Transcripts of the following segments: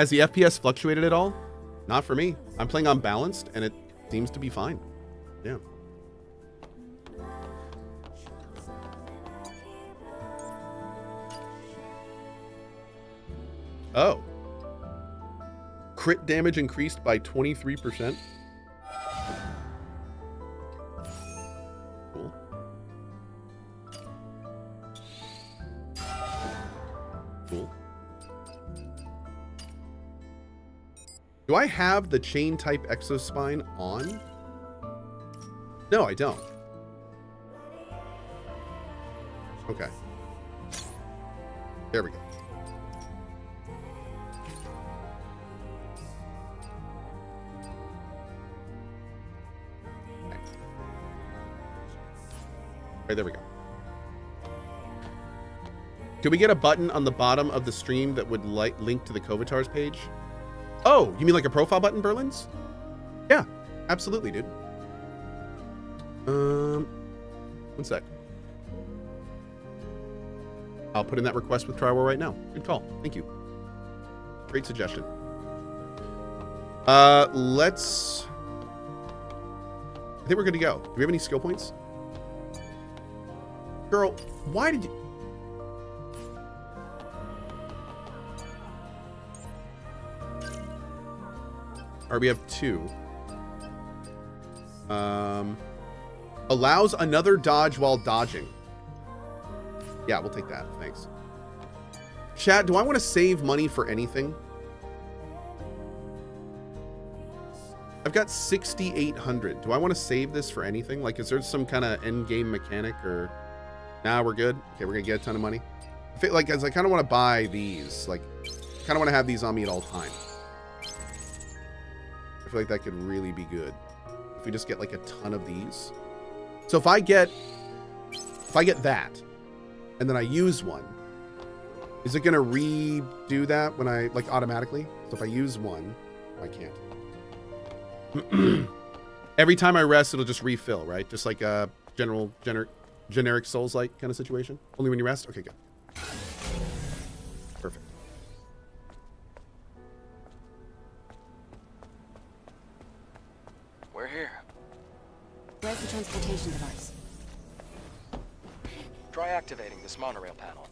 Has the FPS fluctuated at all? Not for me. I'm playing on balanced, and it seems to be fine. Yeah. Oh. Crit damage increased by 23%. I have the chain type exospine on? No, I don't. Okay. There we go. Right, there we go. Can we get a button on the bottom of the stream that would like link to the Kovitars page? Oh, you mean like a profile button, Berlins? Yeah, absolutely, dude. Um, one sec. I'll put in that request with Triwar right now. Good call. Thank you. Great suggestion. Uh, let's... I think we're good to go. Do we have any skill points? Girl, why did you... Or we have two. Um, allows another dodge while dodging. Yeah, we'll take that. Thanks. Chat, do I want to save money for anything? I've got 6,800. Do I want to save this for anything? Like, is there some kind of end game mechanic or... Nah, we're good. Okay, we're gonna get a ton of money. I feel like, as I kind of want to buy these. Like, kind of want to have these on me at all time. I feel like that could really be good. If we just get like a ton of these. So if I get, if I get that, and then I use one, is it gonna redo that when I like automatically? So if I use one, I can't. Every time I rest, it'll just refill, right? Just like a general generic generic souls like kind of situation. Only when you rest. Okay, good. The transportation device? Try activating this monorail panel.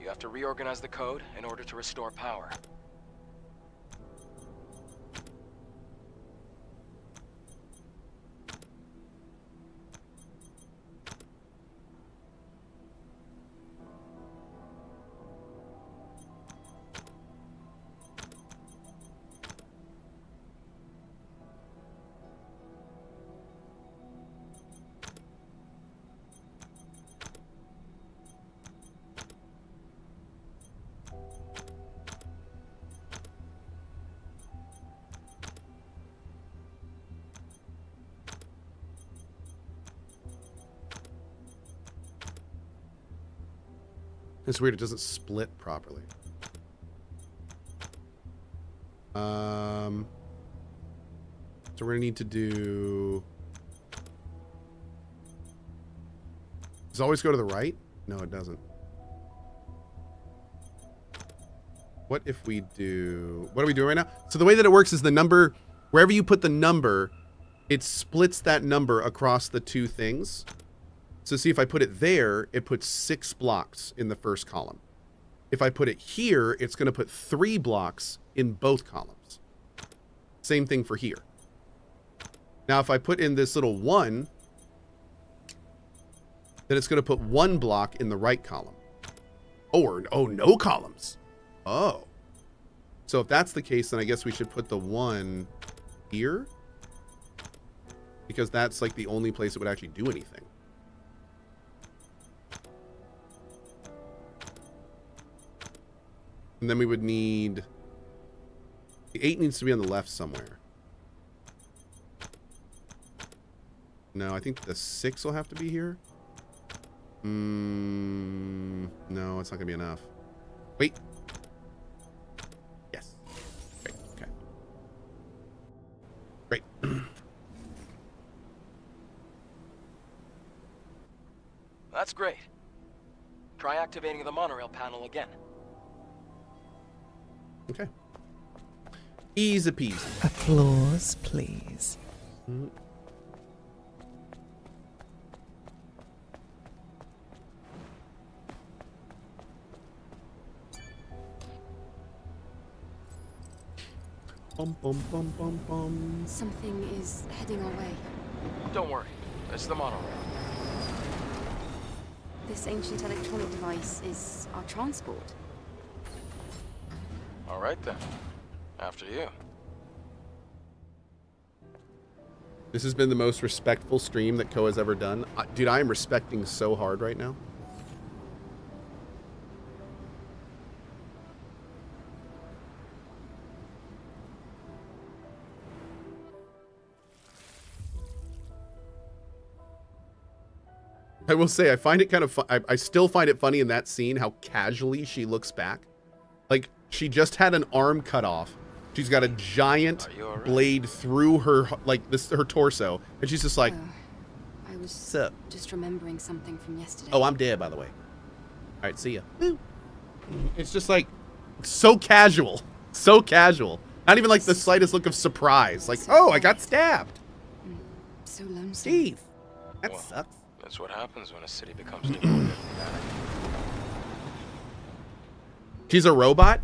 You have to reorganize the code in order to restore power. It's weird. It doesn't split properly. Um, so we're gonna need to do. Does always go to the right? No, it doesn't. What if we do? What are we doing right now? So the way that it works is the number, wherever you put the number, it splits that number across the two things. So see if I put it there, it puts six blocks in the first column. If I put it here, it's going to put three blocks in both columns. Same thing for here. Now, if I put in this little one, then it's going to put one block in the right column. Or, oh, no columns. Oh. So if that's the case, then I guess we should put the one here. Because that's like the only place it would actually do anything. And then we would need... The 8 needs to be on the left somewhere. No, I think the 6 will have to be here. Mm, no, it's not going to be enough. Wait. Yes. Great. Okay. Great. That's great. Try activating the monorail panel again. Easy peasy. Applause, please. Bum, bum, bum, bum, bum. Something is heading our way. Don't worry. It's the monorail. This ancient electronic device is our transport. All right then. After you. This has been the most respectful stream that Cohh has ever done. Uh, dude, I am respecting so hard right now. I will say, I find it kind of. I, I still find it funny in that scene how casually she looks back. Like, she just had an arm cut off. She's got a giant Are you all right? blade through her, like, this her torso. And she's just like, Oh, I was Sup? just remembering something from yesterday. Oh, I'm dead, by the way. All right, see ya. It's just like so casual, so casual. Not even like the slightest look of surprise. Like, oh, I got stabbed. Mm, so lonesome. Jeez, that Well. sucks. That's what happens when a city becomes. She's a robot.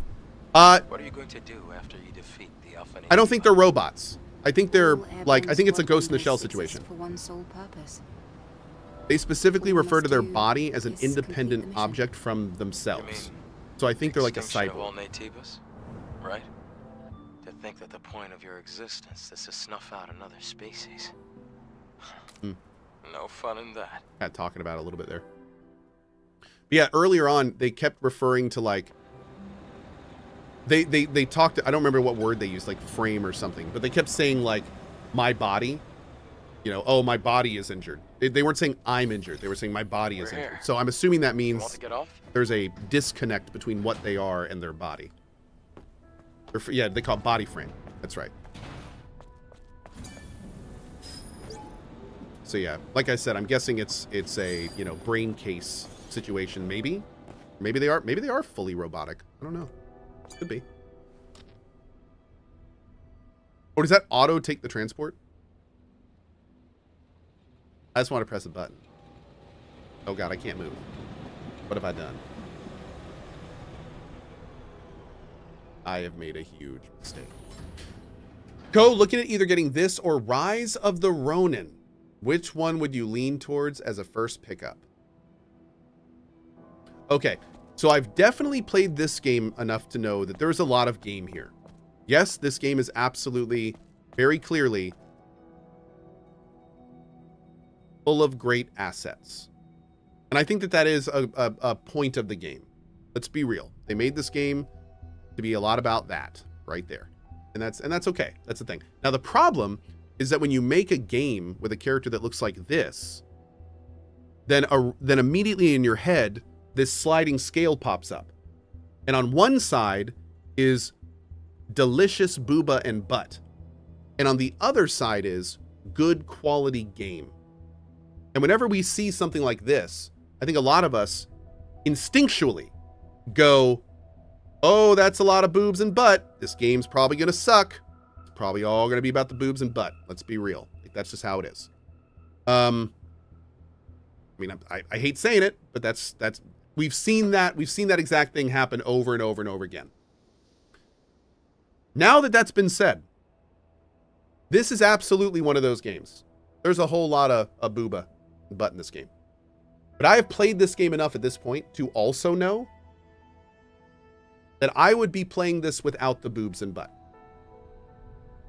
Uh, what are you going to do after you defeat the Alpha I don't think they're robots. I think they're like I think it's a Ghost in the Shell situation. For one sole purpose. They specifically All refer to their body as an is complete the independent object from themselves. So I think they're like a extinction of all cyborg. Naytibas, right? To think that the point of your existence is to snuff out another species. Hmm. No fun in that. Kind of talking about it a little bit there. But yeah, earlier on they kept referring to like they they they talked. I don't remember what word they used, like frame or something, but they kept saying like my body. You know, oh my body is injured. They, they weren't saying I'm injured. They were saying my body is injured. So I'm assuming that means to get off? there's a disconnect between what they are and their body. Or, yeah, they call it body frame. That's right. So yeah, like I said, I'm guessing it's it's a you know brain case situation. Maybe, maybe they are maybe they are fully robotic. I don't know. Could be. Or does that auto take the transport? I just want to press a button. Oh god, I can't move. What have I done? I have made a huge mistake. Go looking at either getting this or Rise of the Ronin. Which one would you lean towards as a first pickup? Okay, so I've definitely played this game enough to know that there's a lot of game here. Yes, this game is absolutely, very clearly, full of great assets. And I think that that is a, a, a point of the game. Let's be real. They made this game to be a lot about that right there. And that's and that's okay. That's the thing. Now the problem is that when you make a game with a character that looks like this, then a, then immediately in your head this sliding scale pops up. And on one side is delicious booba and butt. And on the other side is good quality game. And whenever we see something like this, I think a lot of us instinctually go, oh, that's a lot of boobs and butt. This game's probably going to suck. It's probably all going to be about the boobs and butt. Let's be real. Like, that's just how it is. Um, I mean, I, I hate saying it, but that's that's we've seen that we've seen that exact thing happen over and over and over again. Now that that's been said, this is absolutely one of those games. There's a whole lot of a booba butt in this game. But I have played this game enough at this point to also know that I would be playing this without the boobs and butt.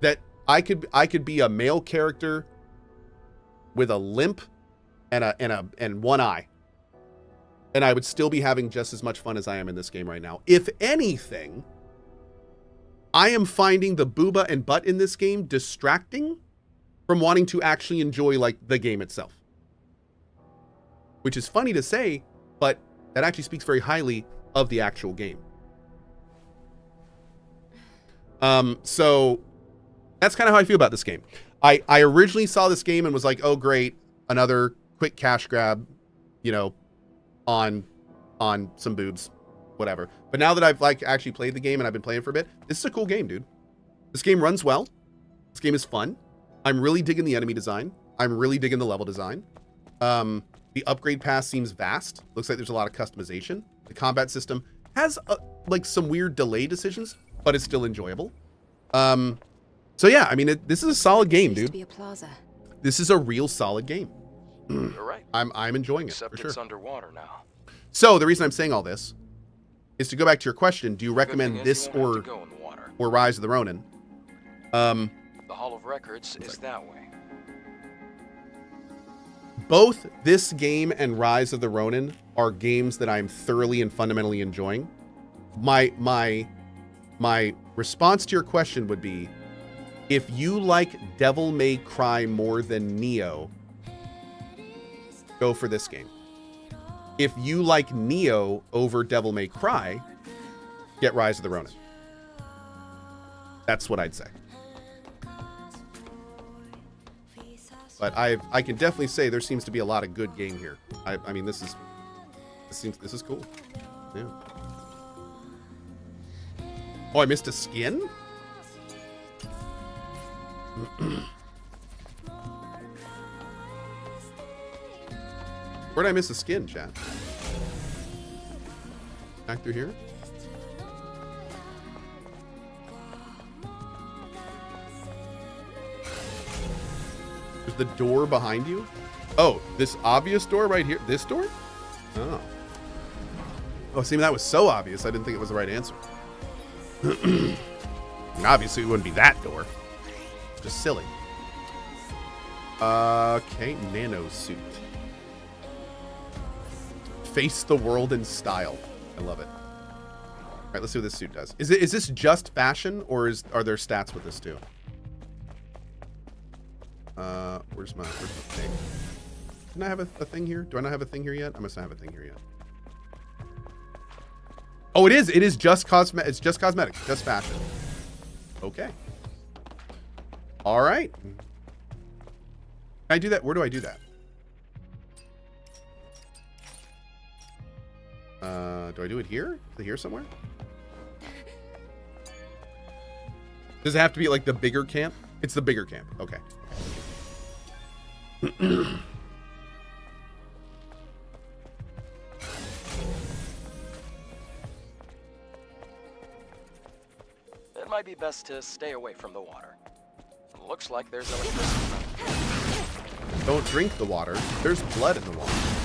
That I could I could be a male character with a limp and a and a and one eye. And I would still be having just as much fun as I am in this game right now. If anything, I am finding the booba and butt in this game distracting from wanting to actually enjoy like the game itself. Which is funny to say, but that actually speaks very highly of the actual game. Um, so that's kind of how I feel about this game. I, I originally saw this game and was like, oh great, another quick cash grab, you you know, on on some boobs, whatever. But now that I've like actually played the game and I've been playing for a bit, this is a cool game, dude. This game runs well. This game is fun. I'm really digging the enemy design. I'm really digging the level design. Um, the upgrade path seems vast. Looks like there's a lot of customization. The combat system has uh like some weird delay decisions, but it's still enjoyable. Um, so yeah, I mean, it, this is a solid game, dude. a. This is a real solid game. You're right. I'm I'm enjoying it Except for sure. it's underwater now. So the reason I'm saying all this is to go back to your question: Do you recommend this you or go in the water. or Rise of the Ronin? Um, The Hall of Records is that way. both this game and Rise of the Ronin are games that I'm thoroughly and fundamentally enjoying. My my my response to your question would be if you like Devil May Cry more than Nioh, go for this game. If you like Nioh over Devil May Cry, get Rise of the Ronin. That's what I'd say. But I I can definitely say there seems to be a lot of good game here. I I mean this is this seems this is cool. Yeah. Oh, I missed a skin? Where'd I miss a skin, chat? Back through here? There's the door behind you? Oh, this obvious door right here? This door? Oh. Oh, see, that was so obvious, I didn't think it was the right answer. Obviously, it wouldn't be that door. Just silly. Uh, okay, nano suit. Face the world in style. I love it. All right, let's see what this suit does. Is it is this just fashion, or is are there stats with this too? Uh, where's my where's the thing? Didn't I have a, a thing here? Do I not have a thing here yet? I must not have a thing here yet. Oh, it is. It is just cosmet. It's just cosmetic. just fashion. Okay. All right. Can I do that? Where do I do that? Uh, do I do it here? Is it here somewhere? Does it have to be like the bigger camp? It's the bigger camp. Okay. It might be best to stay away from the water. Looks like there's electricity. Don't drink the water. There's blood in the water.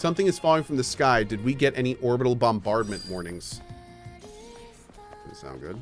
Something is falling from the sky. Did we get any orbital bombardment warnings? Doesn't sound good.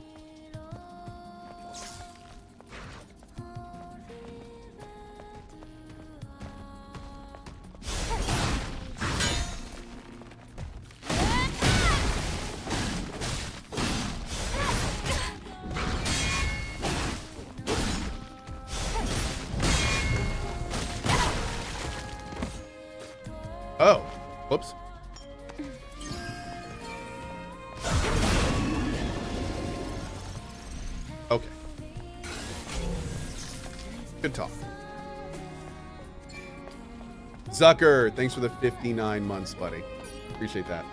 Zucker, thanks for the 59 months, buddy. Appreciate that.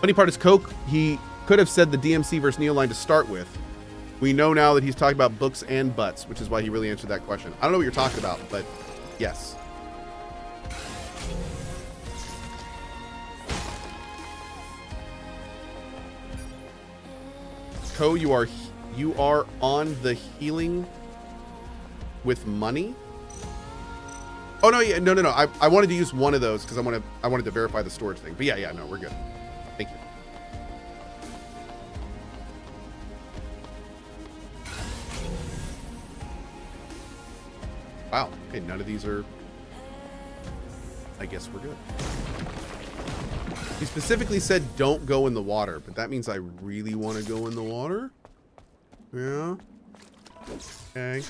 Funny part is Cohh, he could have said the DMC versus Nioh line to start with. We know now that he's talking about books and butts, which is why he really answered that question. I don't know what you're talking about, but yes. Cohh, you are you are on the healing with money. Oh no, yeah, no, no, no. I, I wanted to use one of those because I wanted I wanted to verify the storage thing. But yeah, yeah, no, we're good. Thank you. Wow. Okay, none of these are. I guess we're good. He specifically said don't go in the water, but that means I really want to go in the water? Yeah. Okay.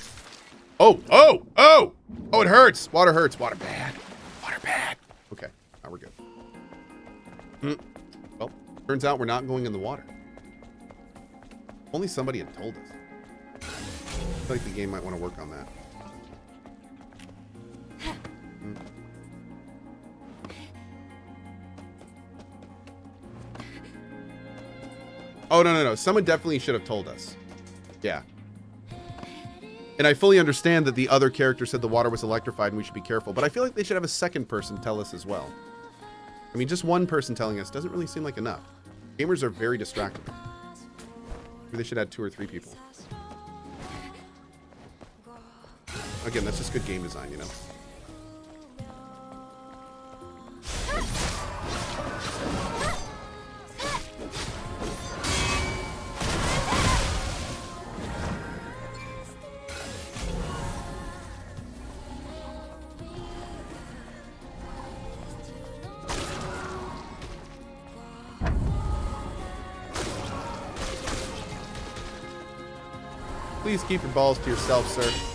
Oh, oh, oh! Oh, it hurts. Water hurts. Water bad. Water bad. Okay, now we're good. Hmm. Well, turns out we're not going in the water. Only somebody had told us. I feel like the game might want to work on that. Hmm. Oh, no, no, no. Someone definitely should have told us. Yeah. And I fully understand that the other character said the water was electrified and we should be careful, but I feel like they should have a second person tell us as well. I mean, just one person telling us doesn't really seem like enough. Gamers are very distracted. Maybe they should add two or three people. Again, that's just good game design, you know? Keep your balls to yourself, sir.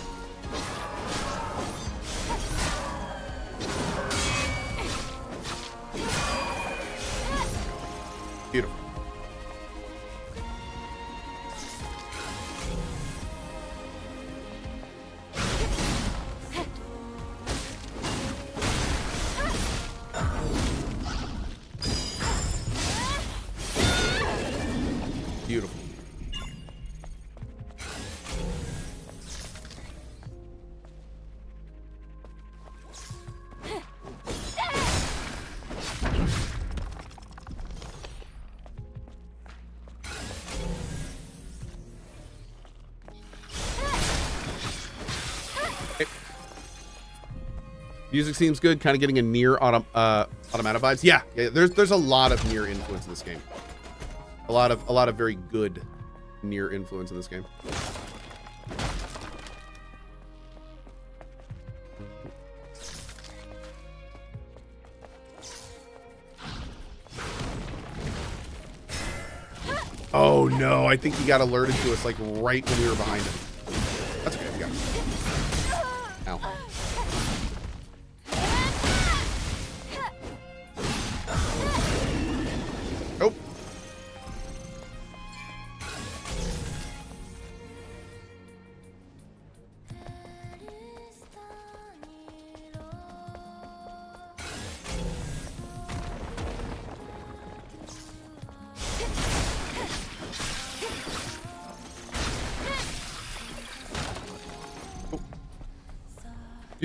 Music seems good, kind of getting a NieR autom uh, automata vibes. Yeah, yeah, there's there's a lot of NieR influence in this game. A lot of a lot of very good NieR influence in this game. Oh no, I think he got alerted to us like right when we were behind him.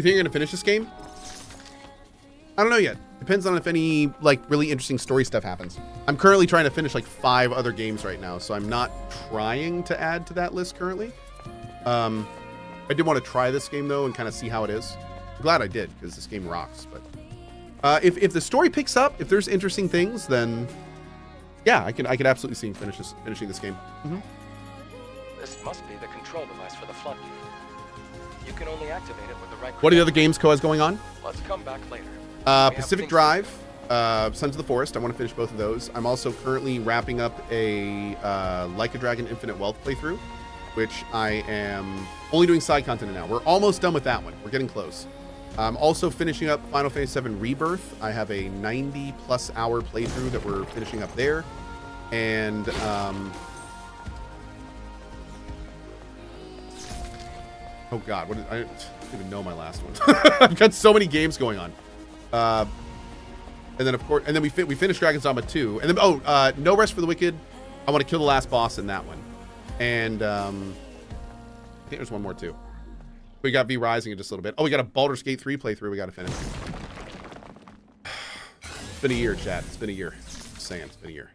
Think you're gonna finish this game? I don't know yet. Depends on if any like really interesting story stuff happens. I'm currently trying to finish like five other games right now, so I'm not trying to add to that list currently. Um, I did want to try this game though and kind of see how it is. I'm glad I did because this game rocks. But uh, if if the story picks up, if there's interesting things, then yeah, I can I could absolutely see finish this, finishing this game. This must be the control device for the floodgate. You can only activate it with the right. What are the other games Cohh has going on? Let's come back later. Uh, Pacific Drive, uh, Sons of the Forest. I want to finish both of those. I'm also currently wrapping up a uh, Like a Dragon Infinite Wealth playthrough, which I am only doing side content now. We're almost done with that one. We're getting close. I'm also finishing up Final Fantasy VII Rebirth. I have a 90 plus hour playthrough that we're finishing up there, and um, oh god, what I don't even know my last one. I've got so many games going on. Uh, and then of course, and then we fi- we finished Dragon's Dogma 2. And then oh, uh, No Rest for the Wicked. I want to kill the last boss in that one. And um, I think there's one more too. We got V Rising in just a little bit. Oh, we got a Baldur's Gate 3 playthrough we got to finish. It's been a year, chat. It's been a year. Just saying, it's been a year.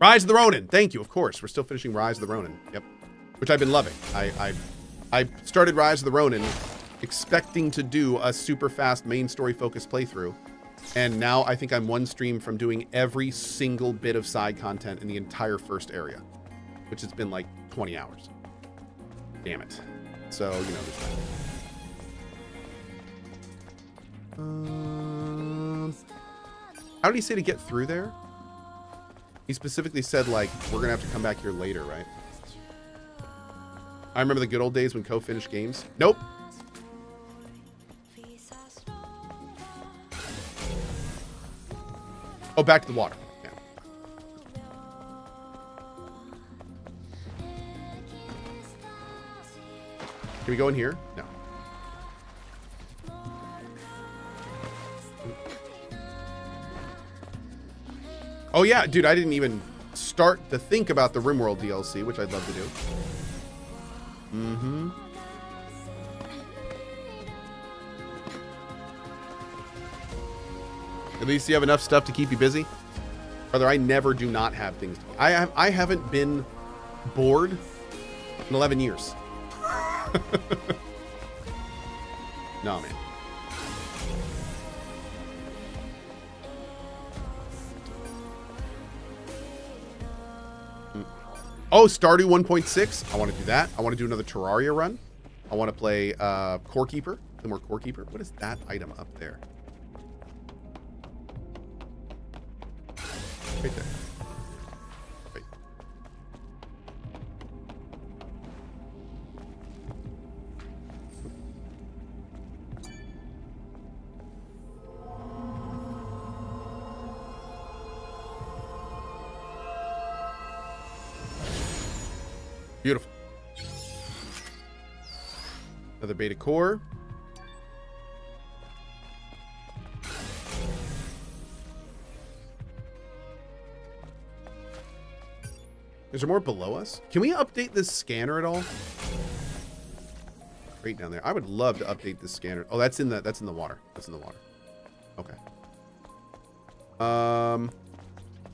Rise of the Ronin. Thank you. Of course, we're still finishing Rise of the Ronin. Yep, which I've been loving. I I, I started Rise of the Ronin expecting to do a super fast main story focused playthrough, and now I think I'm one stream from doing every single bit of side content in the entire first area, which has been like 20 hours. Damn it. So you know. Um, how did he say to get through there? He specifically said, like, we're going to have to come back here later, right? I remember the good old days when Cohh finished games. Nope. Oh, back to the water. Yeah. Can we go in here? No. Oh yeah, dude, I didn't even start to think about the RimWorld DLC, which I'd love to do. Mm-hmm. At least you have enough stuff to keep you busy. Brother, I never do not have things. To I have I haven't been bored in 11 years. no, man. Oh, Stardew 1.6. I want to do that. I want to do another Terraria run. I want to play uh, Core Keeper. The more Core Keeper. What is that item up there? Right there. Beautiful. Another beta core. Is there more below us? Can we update this scanner at all? Right down there. I would love to update this scanner. Oh, that's in the that's in the water. That's in the water. Okay. Um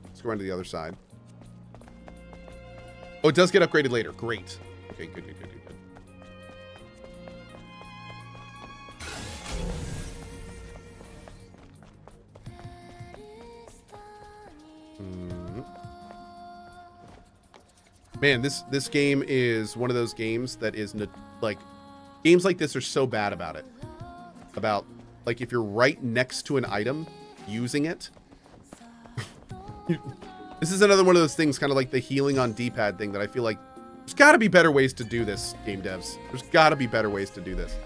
let's go around to the other side. Oh, it does get upgraded later. Great. Okay, good, good, good, good, good. Mhm. Man, this this game is one of those games that is like games like this are so bad about it. About like if you're right next to an item using it. this is another one of those things kind of like the healing on D-pad thing that I feel like there's got to be better ways to do this, game devs. There's got to be better ways to do this.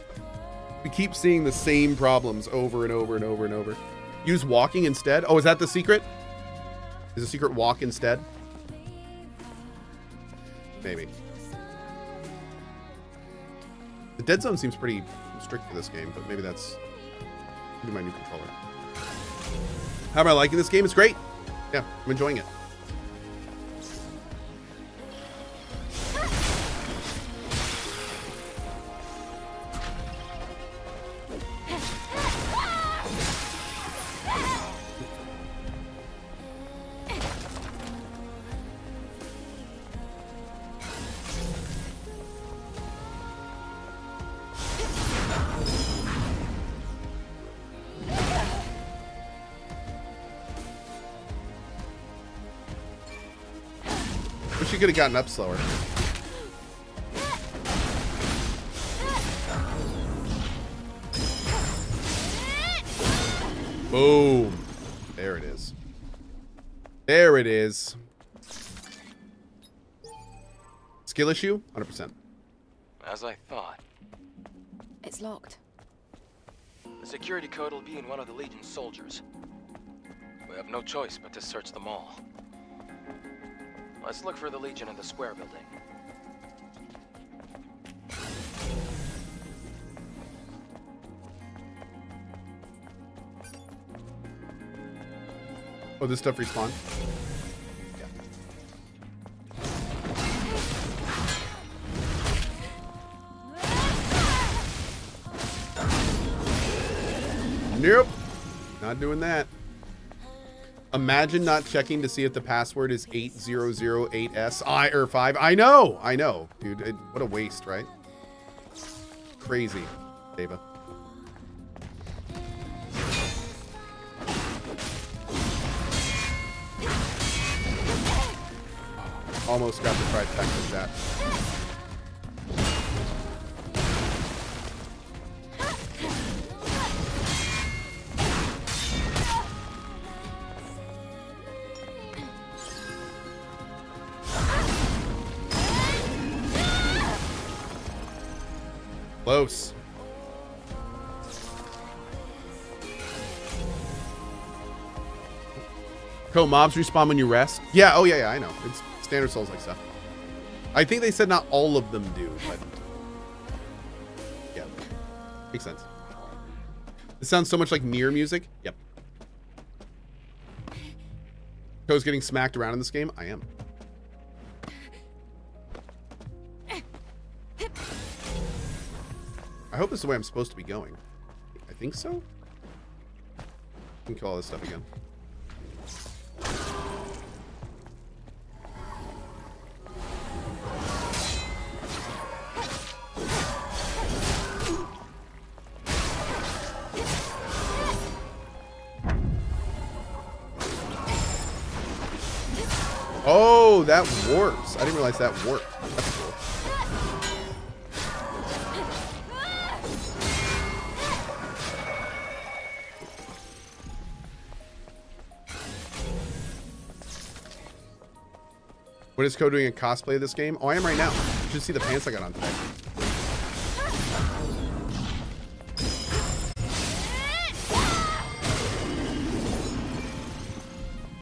We keep seeing the same problems over and over and over and over. Use walking instead. Oh, is that the secret? Is the secret walk instead? Maybe. The dead zone seems pretty strict for this game, but maybe that's maybe my new controller. How am I liking this game? It's great. Yeah, I'm enjoying it. Could have gotten up slower. Boom. There it is. There it is. Skill issue? 100%. As I thought. It's locked. The security code will be in one of the Legion's soldiers. We have no choice but to search them all. Let's look for the Legion in the square building. Oh, this stuff respawn? Yeah. Nope. Not doing that. Imagine not checking to see if the password is 8008S I or 5. I know. I know. Dude, it, what a waste, right? Crazy, Deva. Almost got the trifecta of Close. Cohh mobs respawn when you rest. Yeah, oh yeah, yeah, I know. It's standard Souls like stuff. I think they said not all of them do, but yeah, Makes sense. It sounds so much like NieR music. Yep. Cohh's getting smacked around in this game. I am. Hope this is the way I'm supposed to be going. I think so. I can kill all this stuff again. Oh, that warps. I didn't realize that warped. What is Cohh doing a cosplay of this game? Oh, I am right now. You should see the pants I got on today.